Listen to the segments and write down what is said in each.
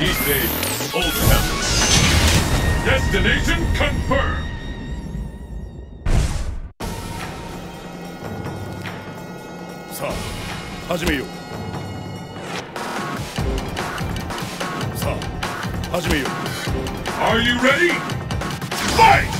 Old Destination confirmed! Sa, hajime yo. Hajime yo. Are you ready? Fight!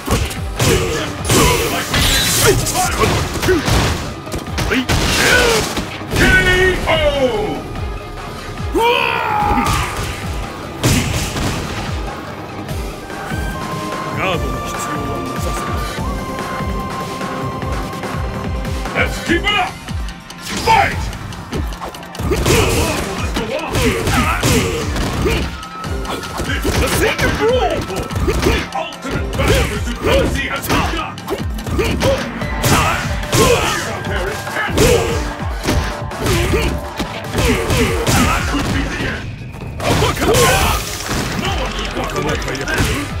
Let's keep it up! Fight! Ultimate battle of supremacy has begun! Here, Paris, and That could be the end! No one will walk away from